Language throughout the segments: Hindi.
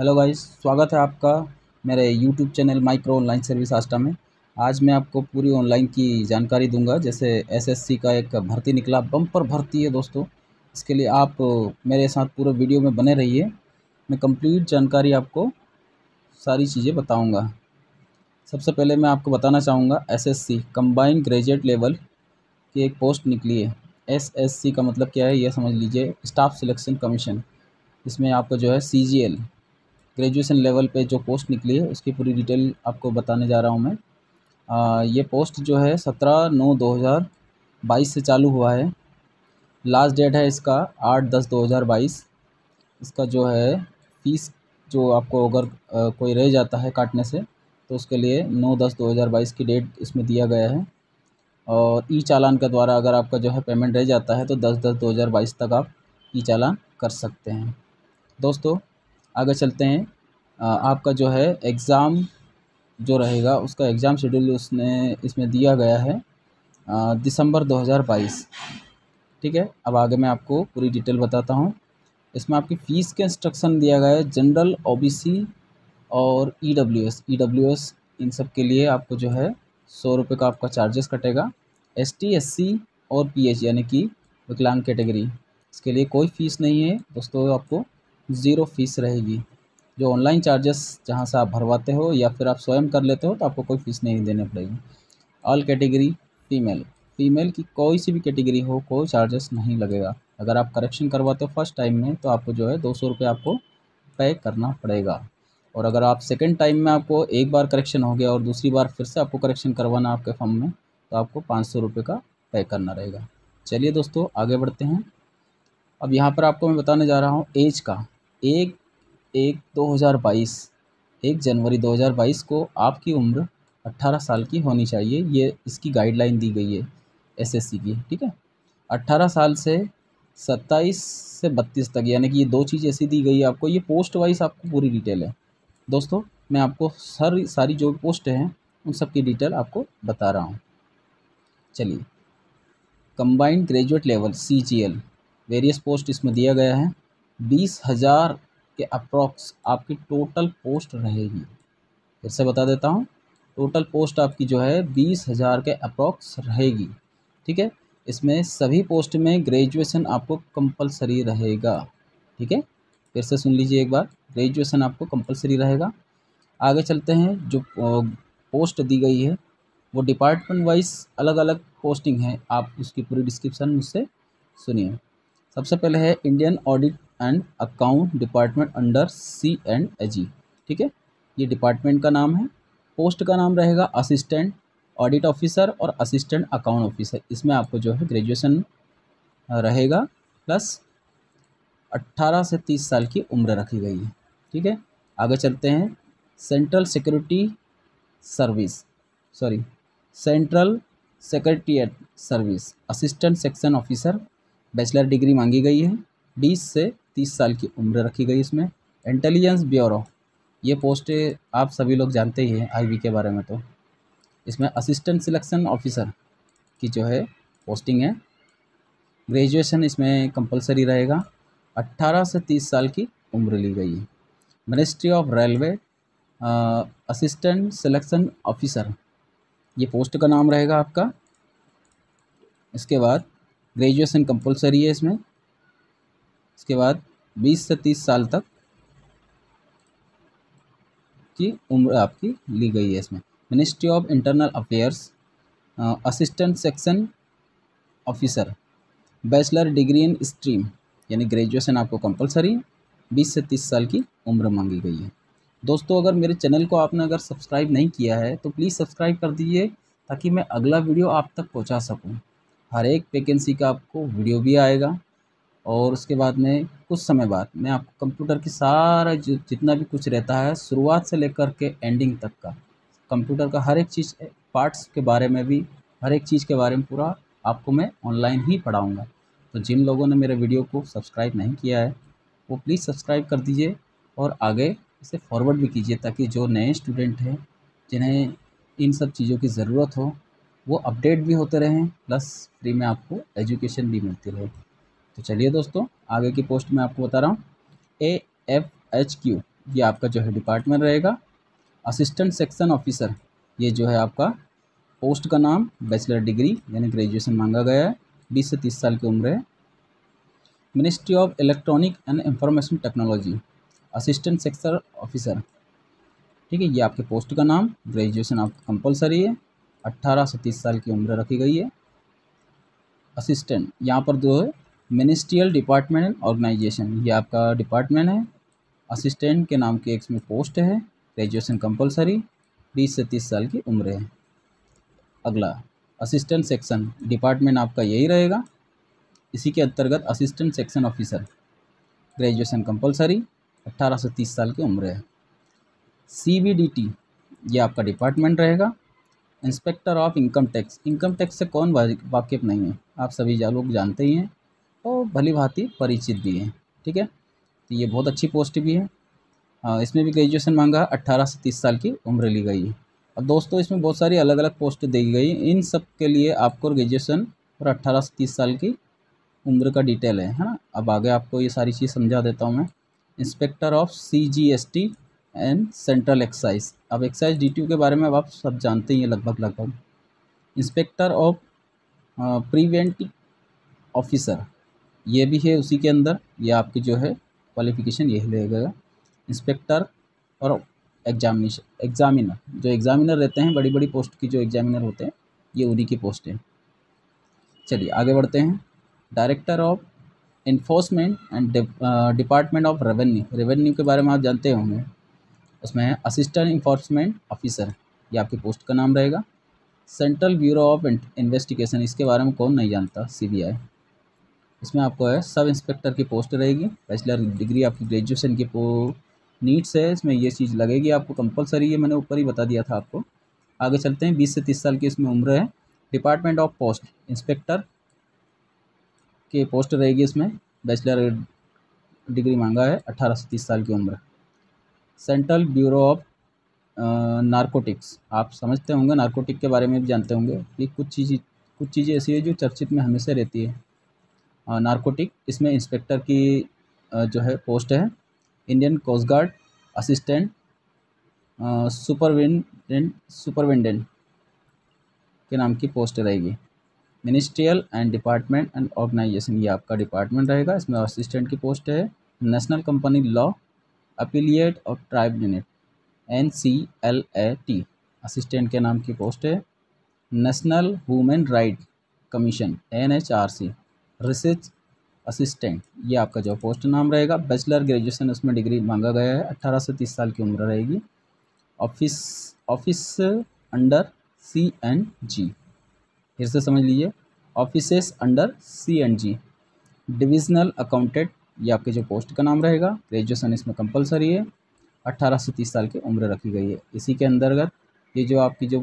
हेलो गाइस, स्वागत है आपका मेरे YouTube channel micro online service Ashta में। आज मैं आपको पूरी ऑनलाइन की जानकारी दूँगा, जैसे एसएससी का एक भर्ती निकला, बम्पर भर्ती है दोस्तों। इसके लिए आप मेरे साथ पूरे वीडियो में बने रहिए। मैं कंप्लीट जानकारी आपको सारी चीज़ें बताऊँगा। सबसे पहले मैं आपको बताना चाहूँगा एसएससी कंबाइंड ग्रेजुएट लेवल की एक पोस्ट निकली है। एसएससी का मतलब क्या है यह समझ लीजिए स्टाफ सिलेक्शन कमीशन इसमें आपको जो है सीजीएल ग्रेजुएशन लेवल पे जो पोस्ट निकली है उसकी पूरी डिटेल आपको बताने जा रहा हूँ मैं। आ, ये पोस्ट जो है सत्रह नौ दो हज़ार बाईस से चालू हुआ है। लास्ट डेट है इसका आठ दस दो हज़ार बाईस। इसका जो है फ़ीस जो आपको अगर कोई रह जाता है काटने से तो उसके लिए नौ दस दो हज़ार बाईस की डेट इसमें दिया गया है। और ई चालान के द्वारा अगर आपका जो है पेमेंट रह जाता है तो दस दस दो हज़ार बाईस तक आप ई चालान कर सकते हैं। दोस्तों आगे चलते हैं। आपका जो है एग्ज़ाम जो रहेगा, उसका एग्ज़ाम शेड्यूल उसने, इसमें दिया गया है दिसंबर 2022 ठीक है? अब आगे मैं आपको पूरी डिटेल बताता हूँ। इसमें आपकी फ़ीस के इंस्ट्रक्शन दिया गया है, जनरल ओबीसी और ईडब्ल्यूएस ईडब्ल्यूएस इन सब के लिए आपको जो है सौ रुपये का आपका चार्जेस कटेगा। एसटी एससी और पीएच यानी कि विकलांग कैटेगरी इसके लिए कोई फ़ीस नहीं है। दोस्तों, आपको ज़ीरो फ़ीस रहेगी। जो ऑनलाइन चार्जेस जहाँ से आप भरवाते हो या फिर आप स्वयं कर लेते हो तो आपको कोई फ़ीस नहीं देनी पड़ेगी। ऑल कैटेगरी फ़ीमेल फ़ीमेल की कोई सी भी कैटेगरी हो, कोई चार्जेस नहीं लगेगा। अगर आप करेक्शन करवाते हो फ़र्स्ट टाइम में तो आपको जो है दो सौ रुपये आपको पे करना पड़ेगा। और अगर आप सेकेंड टाइम में आपको एक बार करेक्शन हो गया और दूसरी बार फिर से आपको करेक्शन करवाना आपके फॉर्म में तो आपको पाँच सौ रुपये का पे करना रहेगा। चलिए दोस्तों, आगे बढ़ते हैं। अब यहाँ पर आपको मैं बताने जा रहा हूँ एज का। एक एक दो हज़ार बाईस, एक जनवरी दो हज़ार बाईस को आपकी उम्र अट्ठारह साल की होनी चाहिए, ये इसकी गाइडलाइन दी गई है एसएससी की, ठीक है? अट्ठारह साल से सत्ताईस से बत्तीस तक, यानी कि ये दो चीज़ ऐसी दी गई है आपको, ये पोस्ट वाइज आपको पूरी डिटेल है। दोस्तों, मैं आपको सारी सारी जो पोस्ट हैं, उन सब की डिटेल आपको बता रहा हूँ। चलिए। Combined graduate level C G L various post इसमें दिया गया है। बीस हज़ार के अप्रॉक्स आपकी टोटल पोस्ट रहेगी। फिर से बता देता हूँ, टोटल पोस्ट आपकी जो है बीस हज़ार के अप्रॉक्स रहेगी। ठीक है, इसमें सभी पोस्ट में ग्रेजुएशन आपको कंपलसरी रहेगा। ठीक है, फिर से सुन लीजिए एक बार, ग्रेजुएशन आपको कंपलसरी रहेगा। आगे चलते हैं, जो पोस्ट दी गई है, वो डिपार्टमेंट वाइज अलग अलग पोस्टिंग है, आप उसकी पूरी डिस्क्रिप्शन मुझसे सुनिए। सबसे पहले है Indian audit and account department under C and AG ठीक है? ये डिपार्टमेंट का नाम है। पोस्ट का नाम रहेगा असिस्टेंट, ऑडिट ऑफिसर और असिस्टेंट अकाउंट ऑफिसर। इसमें आपको जो है ग्रेजुएशन रहेगा, प्लस 18 से 30 साल की उम्र रखी गई है। ठीक है? आगे चलते हैं। Central security service, sorry, central secretariat service, assistant section officer, bachelor degree मांगी गई है। बीस से तीस साल की उम्र रखी गई इसमें। इंटेलिजेंस ब्यूरो ये पोस्ट आप सभी लोग जानते ही हैं आईबी के बारे में तो। इसमें असिस्टेंट सिलेक्शन ऑफिसर की जो है पोस्टिंग है। ग्रेजुएशन इसमें कंपलसरी रहेगा। 18 से 30 साल की उम्र ली गई है। Ministry of railway assistant selection officer ये पोस्ट का नाम रहेगा आपका। इसके बाद ग्रेजुएशन कंपलसरी है इसमें। इसके बाद 20 से 30 साल तक की उम्र आपकी ली गई है इसमें। Ministry of internal affairs assistant section officer bachelor degree in stream यानी ग्रेजुएशन आपको कंपलसरी बीस से तीस साल की उम्र मांगी गई है। दोस्तों, अगर मेरे चैनल को आपने अगर सब्सक्राइब नहीं किया है तो प्लीज़ सब्सक्राइब कर दीजिए ताकि मैं अगला वीडियो आप तक पहुँचा सकूँ। हर एक वैकेंसी का आपको वीडियो भी आएगा। और उसके बाद में कुछ समय बाद मैं आपको कंप्यूटर की सारा जो, जितना भी कुछ रहता है, शुरुआत से लेकर के एंडिंग तक का। कंप्यूटर का हर एक चीज़ पार्ट्स के बारे में भी, हर एक चीज़ के बारे में पूरा आपको मैं ऑनलाइन ही पढ़ाऊँगा। तो जिन लोगों ने मेरे वीडियो को सब्सक्राइब नहीं किया है, वो प्लीज़ सब्सक्राइब कर दीजिए और आगे इसे फॉरवर्ड भी कीजिए ताकि जो नए स्टूडेंट हैं, जिन्हें इन सब चीज़ों की ज़रूरत हो, वो अपडेट भी होते रहें प्लस फ्री में आपको एजुकेशन भी मिलती रहे तो चलिए दोस्तों, आगे की पोस्ट में आपको बता रहा हूँ। ए एफ़ एच क्यू ये आपका जो है डिपार्टमेंट रहेगा। असिस्टेंट सेक्शन ऑफिसर ये जो है आपका पोस्ट का नाम बैचलर डिग्री यानी ग्रेजुएशन मांगा गया है। बीस से तीस साल की उम्र है। Ministry of electronic and information technology assistant section officer ठीक है, ये आपके पोस्ट का नाम ग्रेजुएशन आपका कंपलसरी है। अट्ठारह से तीस साल की उम्र रखी गई है। असिस्टेंट यहाँ पर जो है मिनिस्ट्रियल डिपार्टमेंट ऑर्गेनाइजेशन, ये आपका डिपार्टमेंट है। असिस्टेंट के नाम के इसमें पोस्ट है। ग्रेजुएशन कंपलसरी, बीस से तीस साल की उम्र है। अगला, असिस्टेंट सेक्शन, डिपार्टमेंट आपका यही रहेगा। इसी के अंतर्गत assistant section officer, graduation compulsory अट्ठारह से तीस साल की उम्र है। सी बी डी टी ये आपका डिपार्टमेंट रहेगा। Inspector of income tax income tax से कौन वाकिफ नहीं है। आप सभी लोग जानते ही हैं। और भली भांति परिचित भी हैं, ठीक है? तो ये बहुत अच्छी पोस्ट भी है। इसमें भी ग्रेजुएशन मांगा, अट्ठारह से तीस साल की उम्र ली गई है। अब दोस्तों, इसमें बहुत सारी अलग अलग पोस्ट दी गई इन सब के लिए आपको ग्रेजुएशन और अट्ठारह से तीस साल की उम्र का डिटेल है है ना? अब आगे आपको ये सारी चीज़ समझा देता हूँ मैं। Inspector of C G S T and central excise अब एक्साइज डी के बारे में अब आप सब जानते ही हैं लगभग लगभग। इंस्पेक्टर ऑफ़ प्रिवेंटिव ऑफिसर ये भी है उसी के अंदर, ये आपकी जो है क्वालिफिकेशन यही रहेगा। इंस्पेक्टर और एग्जामिनेशन एग्जामिनर जो एग्जामिनर रहते हैं बड़ी बड़ी पोस्ट की जो एग्जामिनर होते हैं, ये उन्हीं की पोस्ट है। चलिए, आगे बढ़ते हैं। Director of enforcement and department of revenue revenue के बारे में आप जानते होंगे। उसमें है असिस्टेंट इन्फोर्समेंट ऑफिसर ये आपकी पोस्ट का नाम रहेगा। सेंट्रल ब्यूरो ऑफ़ इन्वेस्टिगेशन इसके बारे में कौन नहीं जानता? सीबीआई इसमें आपको है, सब इंस्पेक्टर की पोस्ट रहेगी बैचलर डिग्री आपकी ग्रेजुएशन की नीड्स है, इसमें ये चीज़ लगेगी आपको कंपलसरी है, मैंने ऊपर ही बता दिया था आपको। आगे चलते हैं, बीस से तीस साल की इसमें उम्र है। डिपार्टमेंट ऑफ़ पोस्ट इंस्पेक्टर की पोस्ट रहेगी इसमें बैचलर डिग्री मांगा है अट्ठारह से तीस साल की उम्र। सेंट्रल ब्यूरो ऑफ़ नारकोटिक्स आप समझते होंगे नारकोटिक के बारे में भी जानते होंगे कि कुछ चीज़, कुछ चीज़ें ऐसी है जो चर्चित में हमेशा रहती है। नारकोटिक इसमें इंस्पेक्टर की जो है पोस्ट है। Indian coast guard assistant superintendent superintendent के नाम की पोस्ट रहेगी। Ministerial and department and organisation ये आपका डिपार्टमेंट रहेगा। इसमें असिस्टेंट की पोस्ट है। नेशनल कंपनी लॉ अपीलिएट और tribunal N C L A T assistant के नाम की पोस्ट है। National women right commission N H R C research assistant, ये आपका जो पोस्ट नाम रहेगा। बैचलर ग्रेजुएशन, उसमें डिग्री मांगा गया है। अट्ठारह से तीस साल की उम्र रहेगी। Office office under C and G. फिर से समझ लीजिए। Offices under C and G. Divisional accountant, ये आपके जो पोस्ट का नाम रहेगा। ग्रेजुएशन इसमें कंपलसरी है। अट्ठारह से तीस साल की उम्र रखी गई है। इसी के अंतर्गत ये जो आपकी जो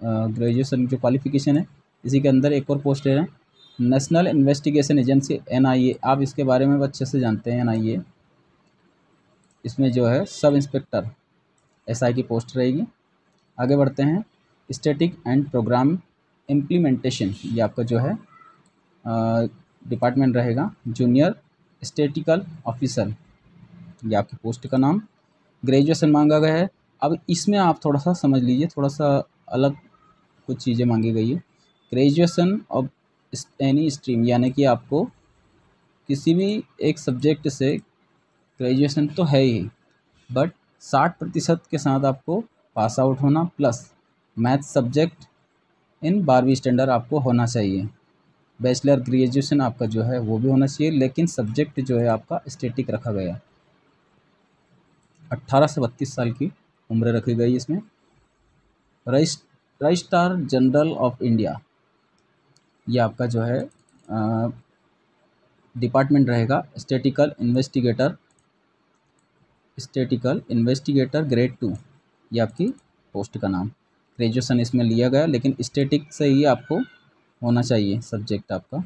ग्रेजुएशन जो क्वालिफिकेशन है, इसी के अंदर एक और पोस्ट है। National investigation agency, NIA. आप इसके बारे में अच्छे से जानते हैं, एनआईए। इसमें जो है, सब इंस्पेक्टर, एसआई की पोस्ट रहेगी। आगे बढ़ते हैं। स्टेटिक एंड प्रोग्राम इम्प्लीमेंटेशन, ये आपका जो है डिपार्टमेंट रहेगा। जूनियर स्टेटिकल ऑफिसर, ये आपकी पोस्ट का नाम। ग्रेजुएशन मांगा गया है। अब इसमें आप थोड़ा सा समझ लीजिए, थोड़ा सा अलग कुछ चीज़ें मांगी गई है। ग्रेजुएशन ऑफ़ एनी स्ट्रीम यानी कि आपको किसी भी एक सब्जेक्ट से ग्रेजुएशन तो है ही बट साठ प्रतिशत के साथ आपको पास आउट होना प्लस मैथ सब्जेक्ट इन बारहवीं स्टैंडर्ड आपको होना चाहिए। बैचलर ग्रेजुएशन आपका जो है, वो भी होना चाहिए, लेकिन सब्जेक्ट जो है आपका स्टेटिक रखा गया। अट्ठारह से बत्तीस साल की उम्र रखी गई इसमें। रजिस्ट्रार जनरल ऑफ़ इंडिया ये आपका जो है डिपार्टमेंट रहेगा statistical investigator statistical investigator grade two ये आपकी पोस्ट का नाम। ग्रेजुएशन इसमें लिया गया, लेकिन स्टेटिक से ही आपको होना चाहिए सब्जेक्ट आपका।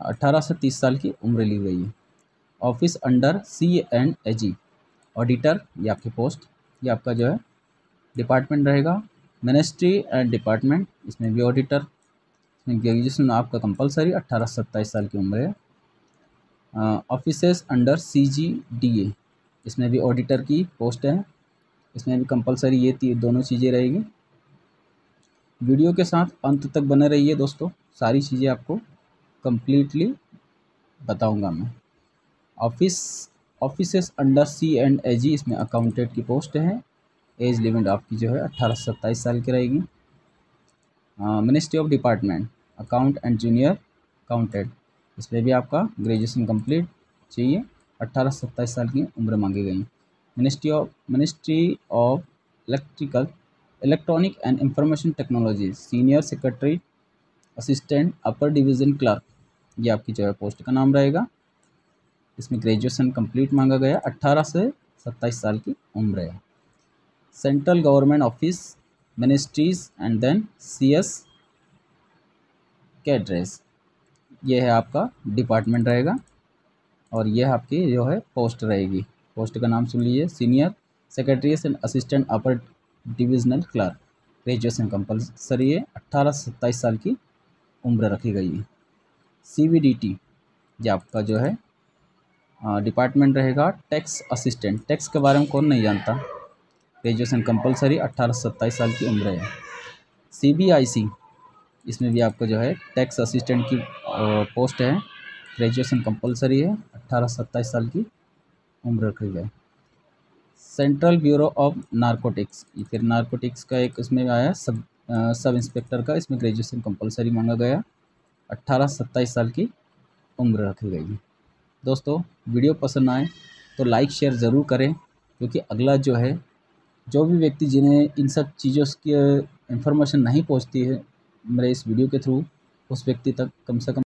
अट्ठारह से तीस साल की उम्र ली गई है। Office under C and A G auditor ये आपकी पोस्ट ये आपका जो है डिपार्टमेंट रहेगा। मिनिस्ट्री एंड डिपार्टमेंट इसमें भी ऑडिटर ग्रेजुएशन आपका कंपलसरी अट्ठारह सत्ताईस साल की उम्र है। Office under C G D A इसमें भी ऑडिटर की पोस्ट है। इसमें भी कंपलसरी ये दोनों चीज़ें रहेगी। वीडियो के साथ अंत तक बने रहिए दोस्तों। सारी चीज़ें आपको कम्प्लीटली बताऊँगा मैं। Office office under C and A G इसमें अकाउंटेंट की पोस्ट है। एज लिमिट आपकी जो है अट्ठारह सत्ताईस साल की रहेगी। Ministry of department account and junior accountant इसमें भी आपका ग्रेजुएशन कंप्लीट चाहिए। अट्ठारह सत्ताईस साल की उम्र मांगी गई। Ministry of ministry of electrical electronic and information technology, senior secretary assistant, upper division clerk. ये आपकी जो है पोस्ट का नाम रहेगा। इसमें ग्रेजुएशन कंप्लीट मांगा गया। अट्ठारह से सत्ताईस साल की उम्र है। Central government office, ministries, and then C S cadres ये है आपका डिपार्टमेंट रहेगा और यह आपकी जो है पोस्ट रहेगी। पोस्ट का नाम सुन लीजिए senior secretary and assistant upper divisional clerk graduation compulsory है अट्ठारह से सत्ताईस साल की उम्र रखी गई है। सी वी डी टी ये आपका जो है डिपार्टमेंट रहेगा टैक्स असिस्टेंट टैक्स के बारे में कौन नहीं जानता? ग्रेजुएशन कंपलसरी अट्ठारह से सत्ताईस साल की उम्र है। सी बी आई सी इसमें भी आपको जो है टैक्स असिस्टेंट की पोस्ट है। ग्रेजुएशन कंपलसरी है अट्ठारह सत्ताईस साल की उम्र रखी गई। सेंट्रल ब्यूरो ऑफ़ नारकोटिक्स फिर नारकोटिक्स का एक इसमें आया सब आ, सब इंस्पेक्टर का इसमें ग्रेजुएशन कंपलसरी मांगा गया अट्ठारह सत्ताईस साल की उम्र रखी गई। दोस्तों वीडियो पसंद आए तो लाइक शेयर ज़रूर करें क्योंकि अगला जो है जो भी व्यक्ति जिन्हें इन सब चीज़ों की इन्फॉर्मेशन नहीं पहुँचती है मेरे इस वीडियो के थ्रू उस व्यक्ति तक कम से कम